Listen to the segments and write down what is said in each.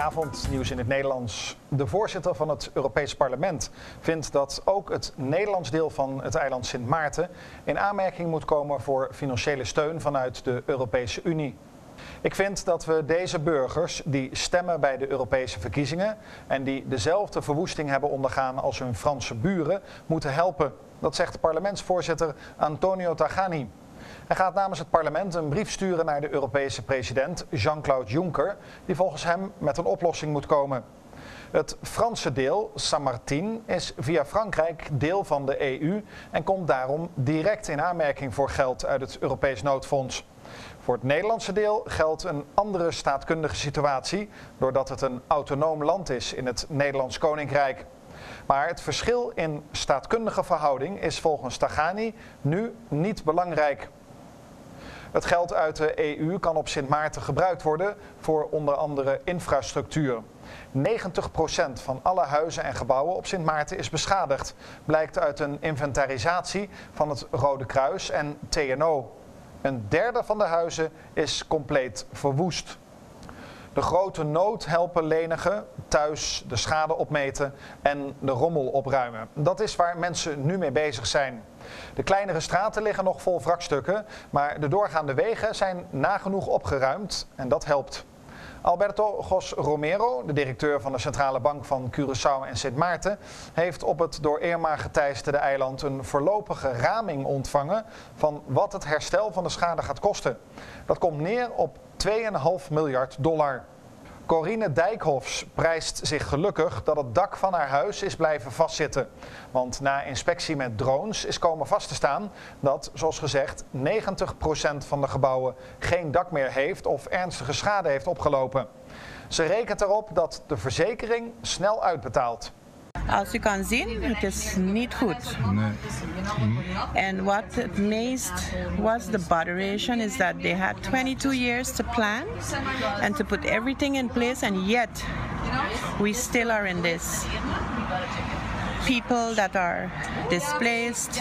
Goedenavond, nieuws in het Nederlands. De voorzitter van het Europees Parlement vindt dat ook het Nederlands deel van het eiland Sint Maarten in aanmerking moet komen voor financiële steun vanuit de Europese Unie. Ik vind dat we deze burgers die stemmen bij de Europese verkiezingen en die dezelfde verwoesting hebben ondergaan als hun Franse buren, moeten helpen. Dat zegt parlementsvoorzitter Antonio Tajani. Hij gaat namens het parlement een brief sturen naar de Europese president Jean-Claude Juncker, die volgens hem met een oplossing moet komen. Het Franse deel, Saint-Martin, is via Frankrijk deel van de EU en komt daarom direct in aanmerking voor geld uit het Europees noodfonds. Voor het Nederlandse deel geldt een andere staatkundige situatie, doordat het een autonoom land is in het Nederlands Koninkrijk. Maar het verschil in staatkundige verhouding is volgens Tagani nu niet belangrijk. Het geld uit de EU kan op Sint Maarten gebruikt worden voor onder andere infrastructuur. 90% van alle huizen en gebouwen op Sint Maarten is beschadigd, blijkt uit een inventarisatie van het Rode Kruis en TNO. Een derde van de huizen is compleet verwoest. De grote nood helpen lenigen, thuis de schade opmeten en de rommel opruimen. Dat is waar mensen nu mee bezig zijn. De kleinere straten liggen nog vol wrakstukken, maar de doorgaande wegen zijn nagenoeg opgeruimd en dat helpt. Alberto Gos Romero, de directeur van de Centrale Bank van Curaçao en Sint Maarten, heeft op het door Irma geteisterde eiland een voorlopige raming ontvangen van wat het herstel van de schade gaat kosten. Dat komt neer op 2,5 miljard dollar. Corine Dijkhofs prijst zich gelukkig dat het dak van haar huis is blijven vastzitten. Want na inspectie met drones is komen vast te staan dat, zoals gezegd, 90% van de gebouwen geen dak meer heeft of ernstige schade heeft opgelopen. Ze rekent erop dat de verzekering snel uitbetaalt. Als u kan zien, het is niet goed. Nee. And what amazed was the botheration is that they had 22 years to plan and to put everything in place, and yet we still are in this. People that are displaced,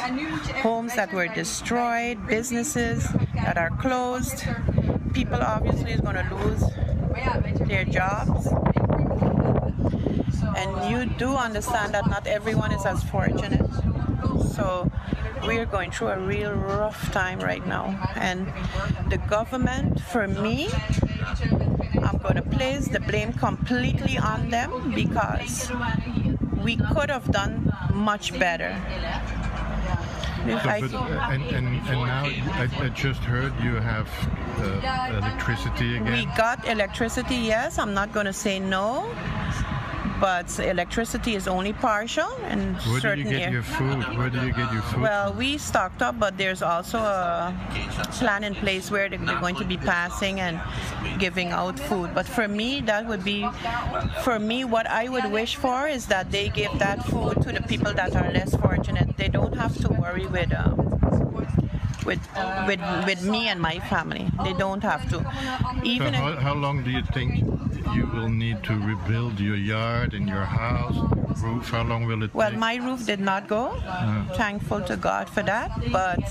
homes that were destroyed, businesses that are closed. People obviously is going to lose their jobs. And you do understand that not everyone is as fortunate. So we're going through a real rough time right now. And the government, for me, I'm going to place the blame completely on them because we could have done much better. So, but, uh, and, and, and now I, I just heard you have uh, electricity again. We got electricity, yes. I'm not going to say no. But electricity is only partial and Where do you get your food? Where do you get your food? Well, we stocked up, but there's also a plan in place where they- they're going to be passing and giving out food. But for me, that would be, for me, what I would wish for is that they give that food to the people that are less fortunate. They don't have to worry with. Um, with, with, with me and my family. They don't have to. Even if, how, how long do you think you will need to rebuild your yard and your house, roof? How long will it Well, take? my roof did not go. Uh-huh. Thankful to God for that. But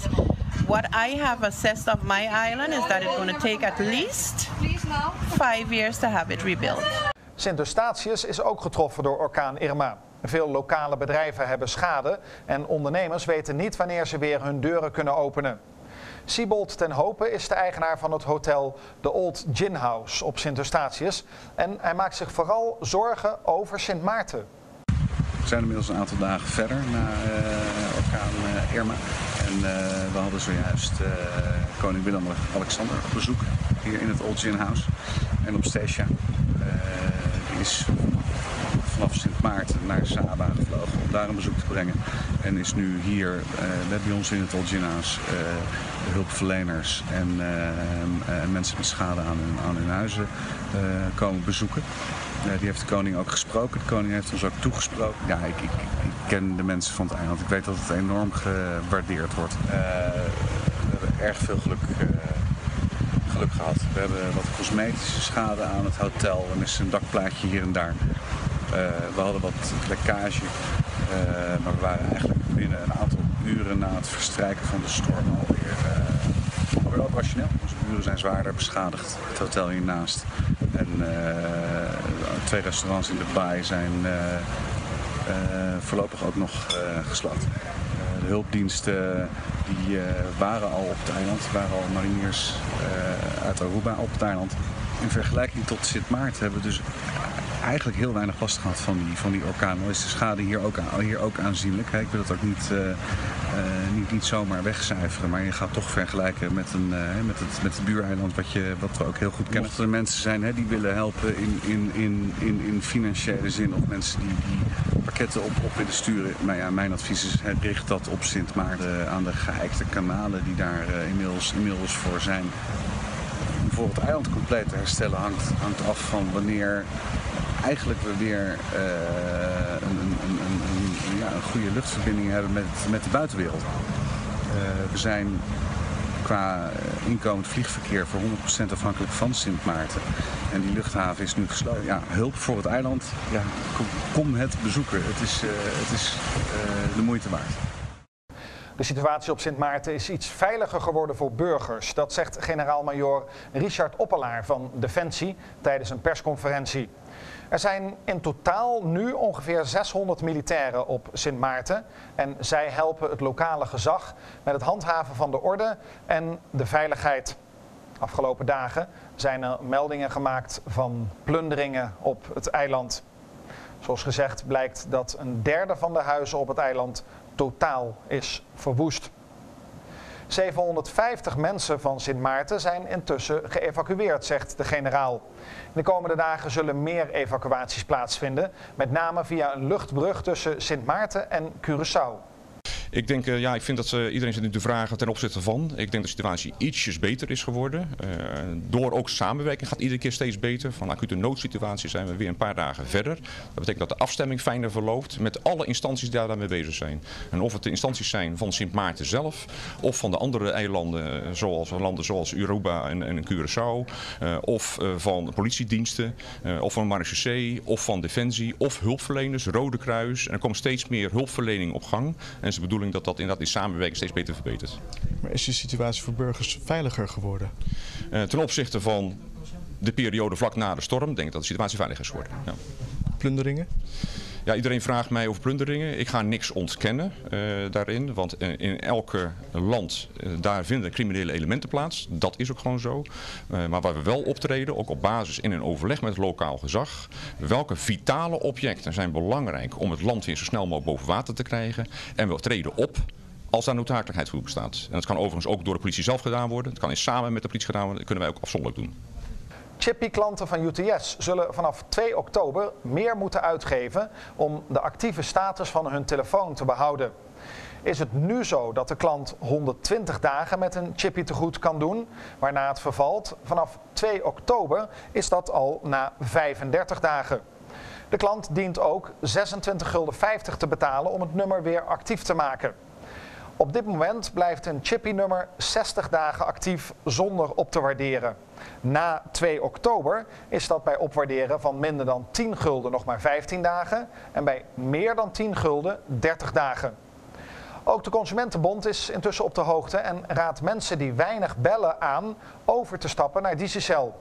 what I have assessed of my island is that it's going to take at least five years to have it rebuilt. Sint Eustatius is ook getroffen door orkaan Irma. Veel lokale bedrijven hebben schade en ondernemers weten niet wanneer ze weer hun deuren kunnen openen. Siebold ten Hope is de eigenaar van het hotel The Old Gin House op Sint Eustatius. En hij maakt zich vooral zorgen over Sint Maarten. We zijn inmiddels een aantal dagen verder na eh, orkaan eh, Irma. En eh, we hadden zojuist koning Willem-Alexander op bezoek hier in het Old Gin House. En op Stasia. is vanaf Sint Maarten naar Saba gevlogen om daar een bezoek te brengen. En is nu hier eh, net bij ons in het House eh, hulpverleners en eh, eh, mensen met schade aan hun, aan hun huizen eh, komen bezoeken. Eh, die heeft de koning ook gesproken. De koning heeft ons ook toegesproken. Ja, ik, ik, ken de mensen van het eiland. Ik weet dat het enorm gewaardeerd wordt. Eh, we hebben erg veel geluk, eh, geluk gehad. We hebben wat cosmetische schade aan het hotel. En er is een dakplaatje hier en daar. Eh, we hadden wat lekkage. eh, maar we waren eigenlijk binnen een aantal uren na het verstrijken van de storm alweer, eh, alweer operationeel. Onze buren zijn zwaarder beschadigd. Het hotel hiernaast. En twee restaurants in de baai zijn voorlopig ook nog gesloten. de hulpdiensten die waren al op het eiland, waren al mariniers uit Aruba op het eiland. In vergelijking tot Sint Maarten hebben we dus eigenlijk heel weinig last gehad van die, van die orkaan. Al is de schade hier ook, hier ook aanzienlijk. Ik wil het ook niet, uh, niet, niet zomaar wegcijferen. Maar je gaat toch vergelijken met, een, uh, met, het, met het buureiland wat, je, wat we ook heel goed kennen. Of er mensen zijn hè, die willen helpen in, in, in, in, in financiële zin. Of mensen die, die pakketten op, op willen sturen. Maar ja, mijn advies is richt dat op Sint Maarten aan de geëikte kanalen die daar inmiddels, inmiddels voor zijn voor het eiland compleet te herstellen hangt, af van wanneer eigenlijk we weer uh, een, een, een, ja, een, goede luchtverbinding hebben met, met de buitenwereld. Uh, we zijn qua inkomend vliegverkeer voor 100% afhankelijk van Sint Maarten. En die luchthaven is nu gesloten. Ja, hulp voor het eiland. Ja, kom, het bezoeken. Het is, uh, het is de moeite waard. De situatie op Sint Maarten is iets veiliger geworden voor burgers. Dat zegt generaal-majoor Richard Oppelaar van Defensie tijdens een persconferentie. Er zijn in totaal nu ongeveer 600 militairen op Sint Maarten. En zij helpen het lokale gezag met het handhaven van de orde en de veiligheid. Afgelopen dagen zijn er meldingen gemaakt van plunderingen op het eiland. Zoals gezegd blijkt dat een derde van de huizen op het eiland totaal is verwoest. 750 mensen van Sint Maarten zijn intussen geëvacueerd, zegt de generaal. De komende dagen zullen meer evacuaties plaatsvinden, met name via een luchtbrug tussen Sint Maarten en Curaçao. Ik denk, uh, ja, ik vind dat uh, iedereen zit nu te vragen ten opzichte van. Ik denk dat de situatie ietsjes beter is geworden. Uh, door ook samenwerking gaat iedere keer steeds beter. Van acute noodsituatie zijn we weer een paar dagen verder. Dat betekent dat de afstemming fijner verloopt met alle instanties die daarmee bezig zijn. En of het de instanties zijn van Sint Maarten zelf of van de andere eilanden zoals landen zoals Aruba en, en Curaçao. of van politiediensten of van Marechaussee of van Defensie of hulpverleners, Rode Kruis. En er komt steeds meer hulpverlening op gang. En ze bedoelen dat dat inderdaad in samenwerking steeds beter verbetert. Maar is de situatie voor burgers veiliger geworden? Uh, ten opzichte van de periode vlak na de storm denk ik dat de situatie veiliger is geworden. Ja. Plunderingen? Ja, iedereen vraagt mij over plunderingen. Ik ga niks ontkennen uh, daarin, want in, in elke land uh, daar vinden criminele elementen plaats. Dat is ook gewoon zo. Maar waar we wel optreden, ook op basis in een overleg met het lokaal gezag, welke vitale objecten zijn belangrijk om het land weer zo snel mogelijk boven water te krijgen. En we treden op als daar noodzakelijkheid voor bestaat. En dat kan overigens ook door de politie zelf gedaan worden. Het kan samen met de politie gedaan worden. Dat kunnen wij ook afzonderlijk doen. Chippy-klanten van UTS zullen vanaf 2 oktober meer moeten uitgeven om de actieve status van hun telefoon te behouden. Is het nu zo dat de klant 120 dagen met een chippy tegoed kan doen, waarna het vervalt? Vanaf 2 oktober is dat al na 35 dagen. De klant dient ook 26,50 gulden te betalen om het nummer weer actief te maken. Op dit moment blijft een chippy-nummer 60 dagen actief zonder op te waarderen. Na 2 oktober is dat bij opwaarderen van minder dan 10 gulden nog maar 15 dagen en bij meer dan 10 gulden 30 dagen. Ook de Consumentenbond is intussen op de hoogte en raadt mensen die weinig bellen aan over te stappen naar Digicel.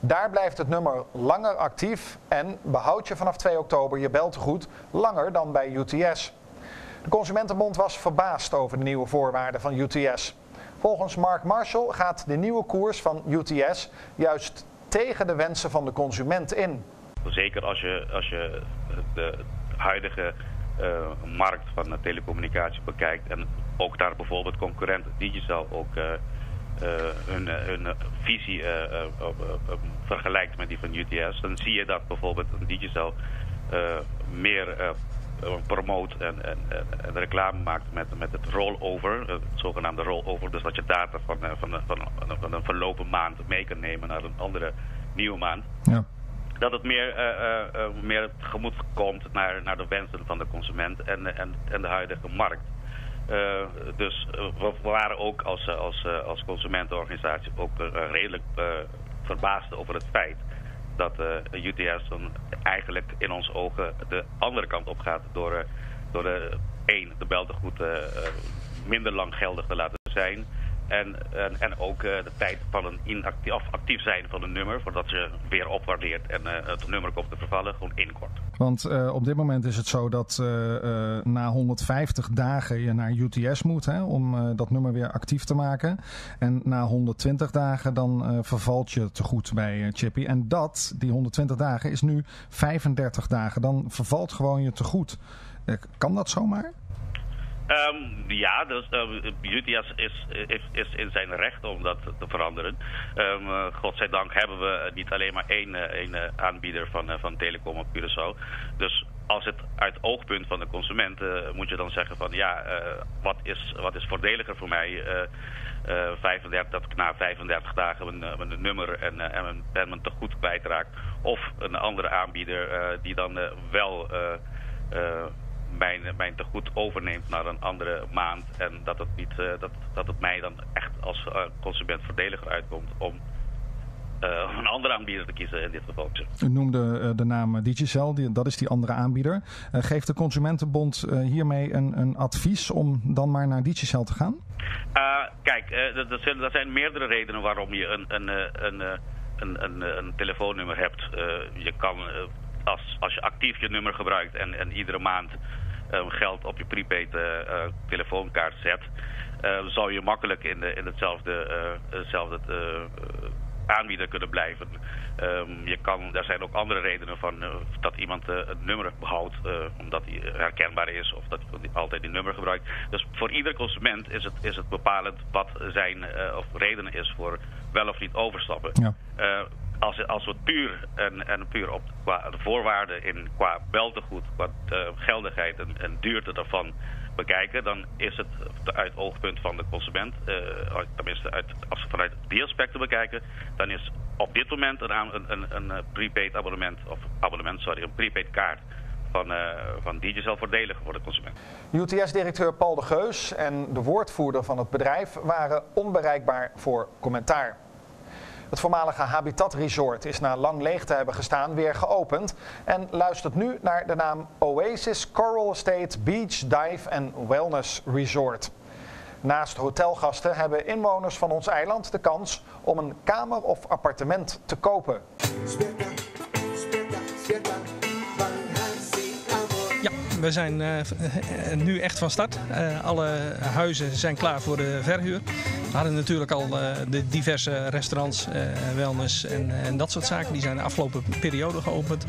Daar blijft het nummer langer actief en behoud je vanaf 2 oktober je beltegoed langer dan bij UTS. De Consumentenbond was verbaasd over de nieuwe voorwaarden van UTS. Volgens Mark Marshall gaat de nieuwe koers van UTS juist tegen de wensen van de consument in. Zeker als je, als je de huidige uh, markt van de telecommunicatie bekijkt en ook daar bijvoorbeeld concurrent Digicel ook uh, uh, hun, hun, visie vergelijkt met die van UTS, dan zie je dat bijvoorbeeld Digicel meer eh, promoot en, en, en, reclame maakt met, met het rollover, het zogenaamde rollover. Dus dat je data van, eh, van, van, van een verlopen maand mee kan nemen naar een andere nieuwe maand. Ja. Dat het meer, uh, uh, meer tegemoet komt naar, naar de wensen van de consument en, en, en de huidige markt. dus we waren ook als, als, als consumentenorganisatie ook redelijk verbaasd over het feit dat uh, UTS dan eigenlijk in onze ogen de andere kant op gaat door, uh, door de, één, de beltegoed uh, minder lang geldig te laten zijn. En, en, ook de tijd van een inactief, actief zijn van een nummer, voordat ze weer opwaardeert en het nummer komt te vervallen, gewoon inkort. Want op dit moment is het zo dat na 150 dagen je naar UTS moet hè, om dat nummer weer actief te maken. En na 120 dagen dan vervalt je te goed bij Chippy. En dat, die 120 dagen, is nu 35 dagen. Dan vervalt gewoon je te goed. kan dat zomaar? Um, ja, dus, uh, UTS is, is, is, in zijn recht om dat te veranderen. Um, uh, godzijdank hebben we niet alleen maar één, uh, één aanbieder van, van telecom op Curaçao. Dus als het uit oogpunt van de consument moet je dan zeggen van ja, wat, is, wat is voordeliger voor mij? 35, dat ik na 35 dagen mijn, mijn nummer en, en, mijn, en mijn tegoed kwijtraak. Of een andere aanbieder die dan wel mijn, mijn tegoed overneemt naar een andere maand. En dat het, niet, uh, dat, dat het mij dan echt als uh, consument voordeliger uitkomt om uh, een andere aanbieder te kiezen in dit geval. U noemde de naam Digicel, die, dat is die andere aanbieder. geeft de Consumentenbond hiermee een, een advies om dan maar naar Digicel te gaan? kijk, er zijn meerdere redenen waarom je een, een, een, een, een, een telefoonnummer hebt. je kan als, als je actief je nummer gebruikt en, en iedere maand geld op je prepaid uh, telefoonkaart zet, zou je makkelijk in, de, in hetzelfde, hetzelfde aanbieder kunnen blijven. Um, je kan, er zijn ook andere redenen van dat iemand een nummer behoudt omdat hij herkenbaar is of dat hij altijd die nummer gebruikt. Dus voor ieder consument is het, is het bepalend wat zijn of redenen is voor wel of niet overstappen. Ja als, als we puur en, en puur op qua de voorwaarden in, qua beltegoed, qua uh, geldigheid en, duurte daarvan bekijken, dan is het uit oogpunt van de consument, uh, tenminste uit, als we vanuit die aspecten bekijken, dan is op dit moment een, een, een, een eh, prepaid abonnement, of abonnement, sorry, een prepaid kaart van, uh, van Digicel voordeliger voor de consument. UTS-directeur Paul de Geus en de woordvoerder van het bedrijf waren onbereikbaar voor commentaar. Het voormalige Habitat Resort is na lang leeg te hebben gestaan weer geopend en luistert nu naar de naam Oasis Coral Estate Beach Dive and Wellness Resort. Naast hotelgasten hebben inwoners van ons eiland de kans om een kamer of appartement te kopen. We zijn uh, nu echt van start. Uh, alle huizen zijn klaar voor de verhuur. We hadden natuurlijk al de diverse restaurants, wellness en, en, dat soort zaken. Die zijn de afgelopen periode geopend.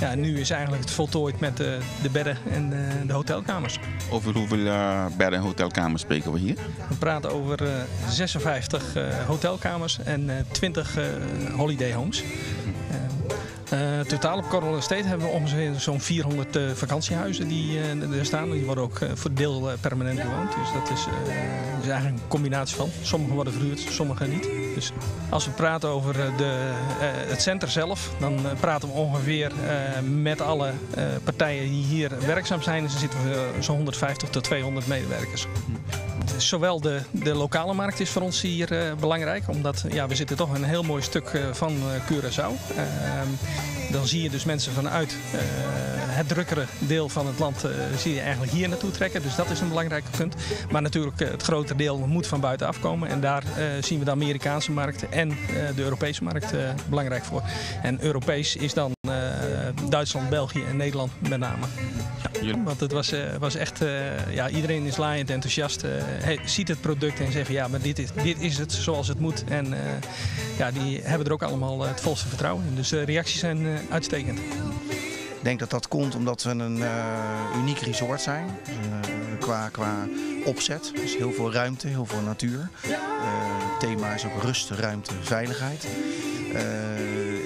Ja, nu is eigenlijk het voltooid met de, de bedden en de, de hotelkamers. Over hoeveel bedden en hotelkamers spreken we hier? We praten over 56 hotelkamers en 20 holiday homes. Uh, totaal op Coral Estate hebben we ongeveer zo'n 400 uh, vakantiehuizen die uh, er staan. Die worden ook voor deel permanent bewoond. Dus dat is, eigenlijk een combinatie van. Sommige worden verhuurd, sommige niet. Dus als we praten over de, het center zelf, dan praten we ongeveer met alle partijen die hier werkzaam zijn. Dus zitten we zo'n 150 tot 200 medewerkers zowel de, de lokale markt is voor ons hier uh, belangrijk, omdat ja, we zitten toch een heel mooi stuk uh, van uh, Curaçao. Ehm, dan zie je dus mensen vanuit het drukkere deel van het land zie je eigenlijk hier naartoe trekken. Dus dat is een belangrijk punt. Maar natuurlijk het grote deel moet van buiten afkomen. En daar zien we de Amerikaanse markt en de Europese markt belangrijk voor. En Europees is dan Duitsland, België en Nederland met name. Want het was, was echt, ja, iedereen is laaiend enthousiast ziet het product en zeggen ja, maar dit is, dit is het zoals het moet. En ja, die hebben er ook allemaal eh, het volste vertrouwen in. Dus de reacties zijn uitstekend. Ik denk dat dat komt omdat we een uniek resort zijn. qua, qua opzet. Dus heel veel ruimte, heel veel natuur. het thema is ook rust, ruimte, veiligheid.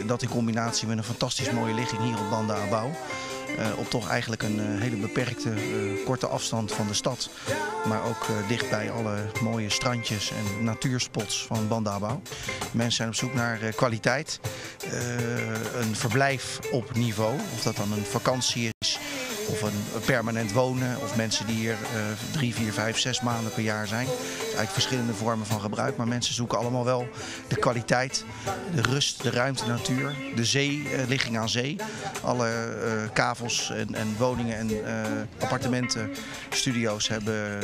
dat in combinatie met een fantastisch mooie ligging hier op Banda Abouw. Uh, op toch eigenlijk een uh, hele beperkte, uh, korte afstand van de stad. Maar ook dicht bij alle mooie strandjes en natuurspots van Bandabouw. Mensen zijn op zoek naar kwaliteit. een verblijf op niveau. Of dat dan een vakantie is of een permanent wonen. Of mensen die hier drie, vier, vijf, zes maanden per jaar zijn. Uit verschillende vormen van gebruik. Maar mensen zoeken allemaal wel de kwaliteit, de rust, de ruimte, natuur, de zee, eh, ligging aan zee. Alle eh, kavels en, en woningen en uh, appartementen, studio's hebben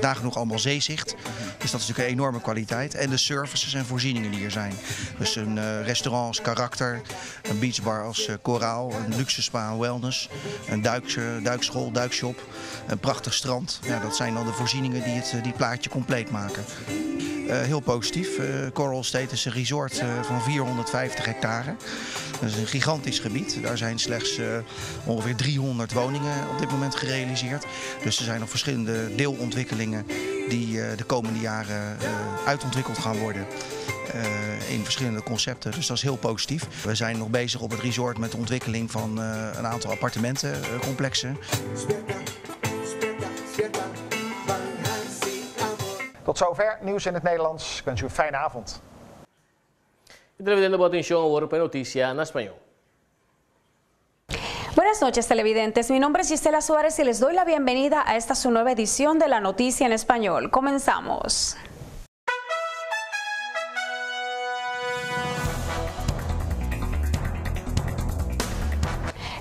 nagenoeg allemaal zeezicht. Dus dat is natuurlijk een enorme kwaliteit. En de services en voorzieningen die er zijn. Dus een restaurant als karakter, een beachbar als koraal, een luxe spa en wellness, een duik, duikschool, duikshop, een prachtig strand. Ja, dat zijn dan de voorzieningen die het, die plaatje compleet maken. Uh, heel positief. Uh, Coral State is een resort uh, van 450 hectare. Dat is een gigantisch gebied. Daar zijn slechts ongeveer 300 woningen op dit moment gerealiseerd. Dus er zijn nog verschillende deelontwikkelingen die de komende jaren uitontwikkeld gaan worden. in verschillende concepten. Dus dat is heel positief. We zijn nog bezig op het resort met de ontwikkeling van een aantal appartementencomplexen. Tot zover nieuws in het Nederlands. Ik wens u een fijne avond. Buenas noches televidentes, mi nombre es Gisela Suárez y les doy la bienvenida a esta su nueva edición de la Noticia en Español. Comenzamos.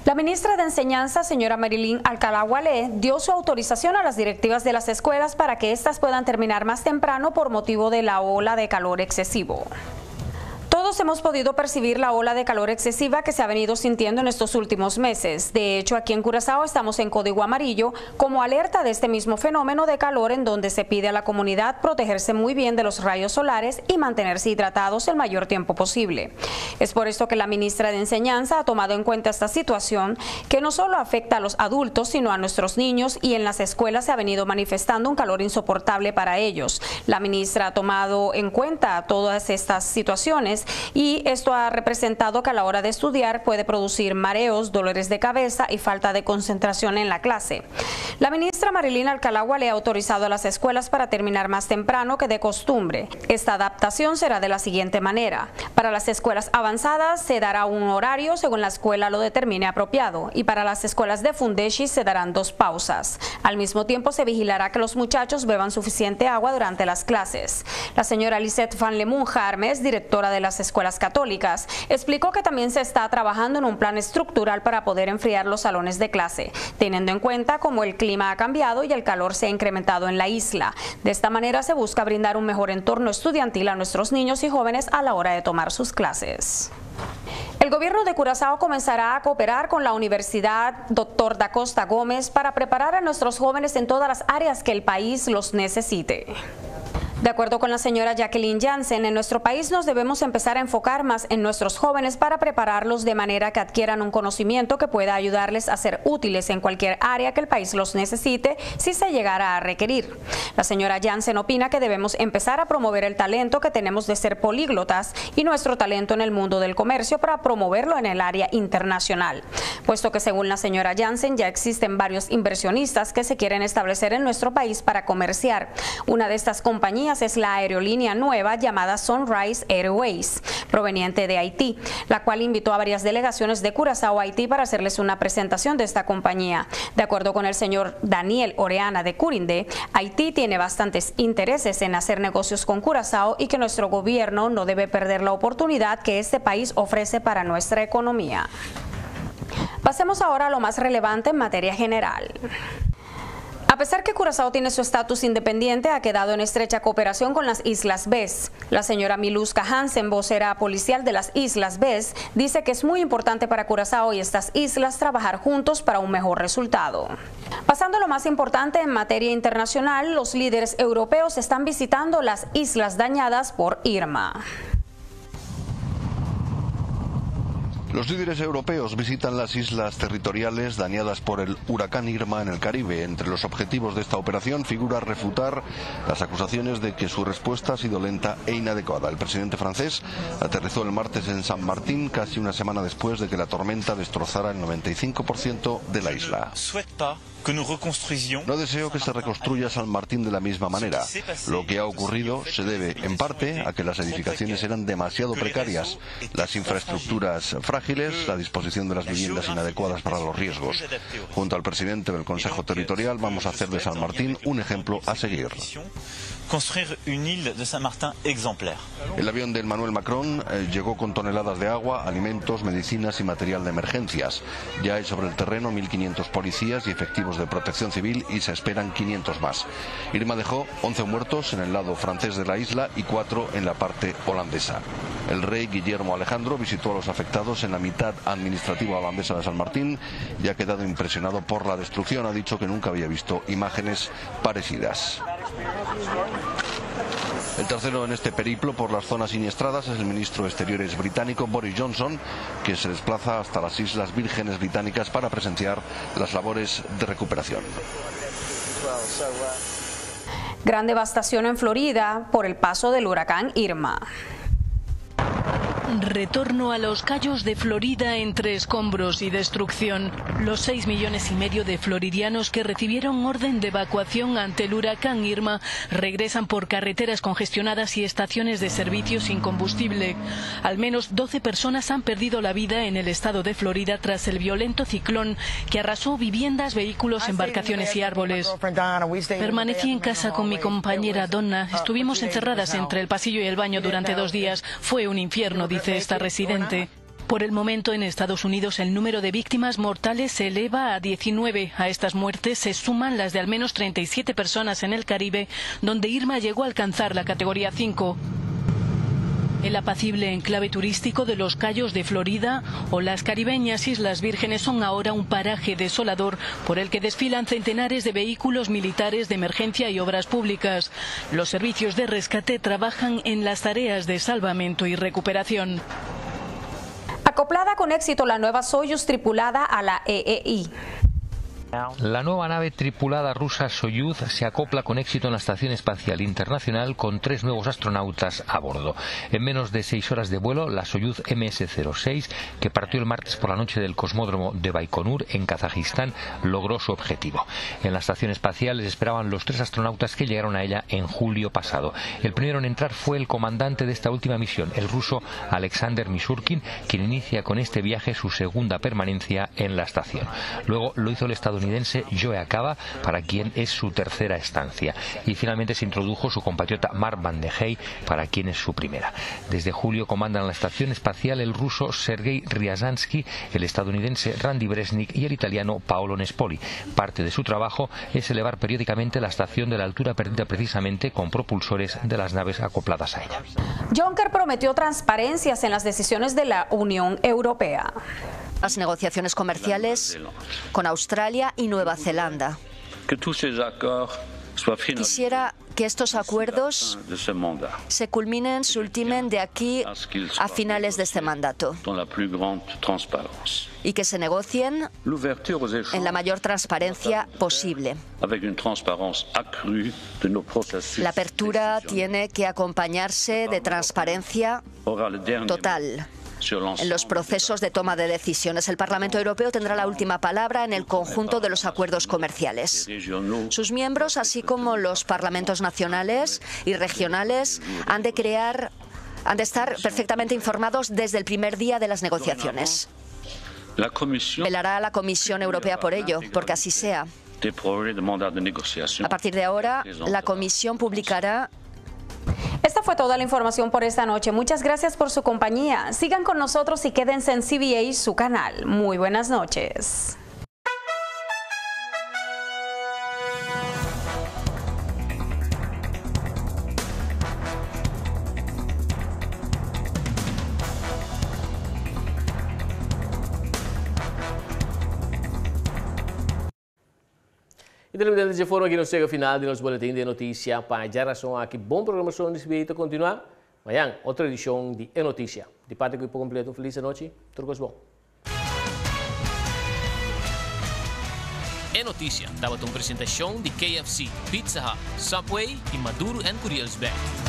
La ministra de Enseñanza, señora Marilyn Alcalá Gualé, dio su autorización a las directivas de las escuelas para que éstas puedan terminar más temprano por motivo de la ola de calor excesivo. Hemos podido percibir la ola de calor excesiva que se ha venido sintiendo en estos últimos meses. De hecho, aquí en Curazao estamos en código amarillo como alerta de este mismo fenómeno de calor en donde se pide a la comunidad protegerse muy bien de los rayos solares y mantenerse hidratados el mayor tiempo posible. Es por esto que la ministra de Enseñanza ha tomado en cuenta esta situación que no solo afecta a los adultos, sino a nuestros niños y en las escuelas se ha venido manifestando un calor insoportable para ellos. La ministra ha tomado en cuenta todas estas situaciones y esto ha representado que a la hora de estudiar puede producir mareos, dolores de cabeza y falta de concentración en la clase. La ministra Marilina Alcalagua le ha autorizado a las escuelas para terminar más temprano que de costumbre. Esta adaptación será de la siguiente manera. Para las escuelas avanzadas se dará un horario según la escuela lo determine apropiado y para las escuelas de Fundeshi se darán dos pausas. Al mismo tiempo se vigilará que los muchachos beban suficiente agua durante las clases. La señora Lisette Van Lemun Jarmes, directora de las escuelas católicas, explicó que también se está trabajando en un plan estructural para poder enfriar los salones de clase, teniendo en cuenta cómo el clima ha cambiado y el calor se ha incrementado en la isla. De esta manera se busca brindar un mejor entorno estudiantil a nuestros niños y jóvenes a la hora de tomar sus clases. El gobierno de Curazao comenzará a cooperar con la Universidad Dr. Da Costa Gómez para preparar a nuestros jóvenes en todas las áreas que el país los necesite. De acuerdo con la señora Jacqueline Jansen, en nuestro país nos debemos empezar a enfocar más en nuestros jóvenes para prepararlos de manera que adquieran un conocimiento que pueda ayudarles a ser útiles en cualquier área que el país los necesite si se llegara a requerir. La señora Jansen opina que debemos empezar a promover el talento que tenemos de ser políglotas y nuestro talento en el mundo del comercio para promoverlo en el área internacional, puesto que según la señora Jansen ya existen varios inversionistas que se quieren establecer en nuestro país para comerciar. Una de estas compañías es la aerolínea nueva llamada Sunrise Airways, proveniente de Haití, la cual invitó a varias delegaciones de Curazao a Haití para hacerles una presentación de esta compañía. De acuerdo con el señor Daniel Oreana de Curinde, Haití tiene bastantes intereses en hacer negocios con Curazao y que nuestro gobierno no debe perder la oportunidad que este país ofrece para nuestra economía. Pasemos ahora a lo más relevante en materia general. A pesar que Curazao tiene su estatus independiente, ha quedado en estrecha cooperación con las Islas Bes. La señora Miluska Hansen, vocera policial de las Islas Bes, dice que es muy importante para Curazao y estas islas trabajar juntos para un mejor resultado. Pasando a lo más importante en materia internacional, los líderes europeos están visitando las islas dañadas por Irma. Los líderes europeos visitan las islas territoriales dañadas por el huracán Irma en el Caribe. Entre los objetivos de esta operación figura refutar las acusaciones de que su respuesta ha sido lenta e inadecuada. El presidente francés aterrizó el martes en San Martín casi una semana después de que la tormenta destrozara el 95% de la isla. No deseo que se reconstruya San Martín de la misma manera. Lo que ha ocurrido se debe, en parte, a que las edificaciones eran demasiado precarias, las infraestructuras frágiles la disposición de las viviendas inadecuadas para los riesgos. Junto al presidente del Consejo Territorial vamos a hacer de San Martín un ejemplo a seguir. Construire une île de Saint-Martin exemplaire. El avión de Emmanuel Macron eh, llegó con toneladas de agua, alimentos, medicinas y material de emergencias. Ya hay sobre el terreno 1.500 policías y efectivos de protección civil y se esperan 500 más. Irma dejó 11 muertos en el lado francés de la isla y 4 en la parte holandesa. El rey Guillermo Alejandro visitó a los afectados en la mitad administrativa holandesa de San Martín y ha quedado impresionado por la destrucción. Ha dicho que nunca había visto imágenes parecidas. El tercero en este periplo por las zonas siniestradas es el ministro de Exteriores británico Boris Johnson, que se desplaza hasta las Islas Vírgenes Británicas para presenciar las labores de recuperación. Gran devastación en Florida por el paso del huracán Irma. Retorno a los callos de Florida entre escombros y destrucción. Los seis millones y medio de floridianos que recibieron orden de evacuación ante el huracán Irma regresan por carreteras congestionadas y estaciones de servicio sin combustible. Al menos 12 personas han perdido la vida en el estado de Florida tras el violento ciclón que arrasó viviendas, vehículos, embarcaciones y árboles. Permanecí en casa con mi compañera Donna. Estuvimos encerradas entre el pasillo y el baño durante dos días. Fue un infierno, dice esta residente. Por el momento en Estados Unidos el número de víctimas mortales se eleva a 19. A estas muertes se suman las de al menos 37 personas en el Caribe, donde Irma llegó a alcanzar la categoría 5. El apacible enclave turístico de los Cayos de Florida o las caribeñas Islas Vírgenes son ahora un paraje desolador por el que desfilan centenares de vehículos militares de emergencia y obras públicas. Los servicios de rescate trabajan en las tareas de salvamento y recuperación. Acoplada con éxito la nueva Soyuz tripulada a la EEI. La nueva nave tripulada rusa Soyuz se acopla con éxito en la Estación Espacial Internacional con tres nuevos astronautas a bordo. En menos de seis horas de vuelo, la Soyuz MS-06, que partió el martes por la noche del cosmódromo de Baikonur en Kazajistán, logró su objetivo. En la Estación Espacial les esperaban los tres astronautas que llegaron a ella en julio pasado. El primero en entrar fue el comandante de esta última misión, el ruso Alexander Misurkin, quien inicia con este viaje su segunda permanencia en la estación. Luego lo hizo el estadounidense Joe Acaba, para quien es su tercera estancia. Y finalmente se introdujo su compatriota Mark Van de Hey, para quien es su primera. Desde julio comandan la estación espacial el ruso Sergei Ryazansky, el estadounidense Randy Bresnik y el italiano Paolo Nespoli. Parte de su trabajo es elevar periódicamente la estación de la altura perdida precisamente con propulsores de las naves acopladas a ella. Juncker prometió transparencias en las decisiones de la Unión Europea. Las negociaciones comerciales con Australia y Nueva Zelanda. Quisiera que estos acuerdos se culminen, se ultimen de aquí a finales de este mandato. y que se negocien en la mayor transparencia posible. La apertura tiene que acompañarse de transparencia total en los procesos de toma de decisiones. El Parlamento Europeo tendrá la última palabra en el conjunto de los acuerdos comerciales. Sus miembros, así como los parlamentos nacionales y regionales, han de crear han de estar perfectamente informados desde el primer día de las negociaciones. Velará la Comisión Europea por ello, porque así sea. A partir de ahora, la Comisión publicará fue toda la información por esta noche. Muchas gracias por su compañía. Sigan con nosotros y quédense en CBA, su canal. Muy buenas noches. Televidentes, já foram aqui no chega final do nosso boletim de notícia. Para já relação a que bom programação desse vídeo continuar. Amanhã, outra edição de E Notícia. De parte que por completo, feliz noite. Tudo bom. E Notícia, estava uma apresentação de KFC, Pizza Hut, Subway e Maduro and Curiosback.